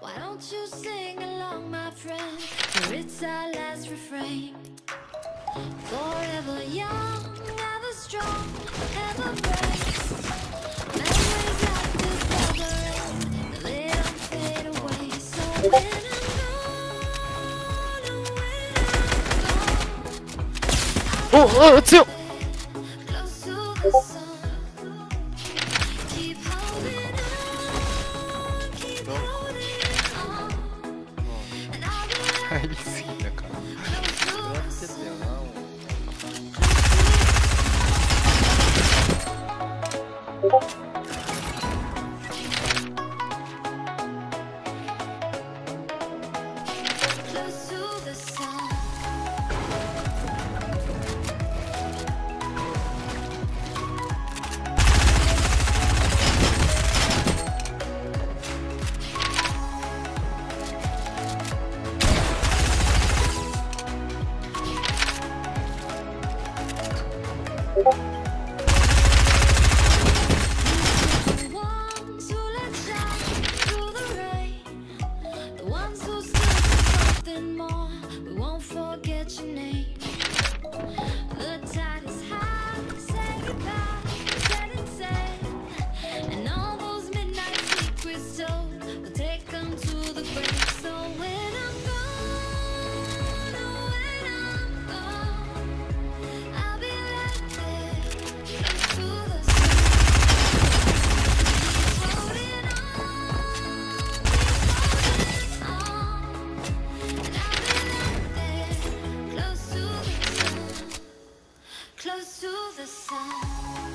Why don't you sing along, my friend? For it's our last refrain. Forever young, ever strong, ever brave. Memories like this never end. They don't fade away. So when I'm gone, when I'm gone, oh, oh, it's you. Lisinha, cara. Thank. close to the sun.